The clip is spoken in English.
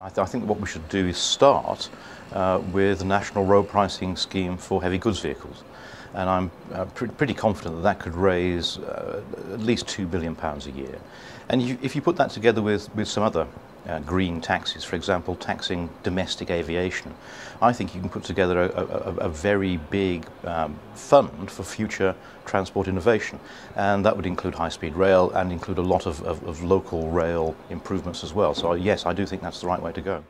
I, th I, think what we should do is start uh, with a national road pricing scheme for heavy goods vehicles. And I'm uh, pr pretty confident that that could raise uh, at least £2 billion a year. And you, if you put that together with, with some other uh, green taxes, for example, taxing domestic aviation, I think you can put together a, a, a very big um, fund for future transport innovation. And that would include high-speed rail and include a lot of, of, of local rail improvements as well. So yes, I do think that's the right way to go.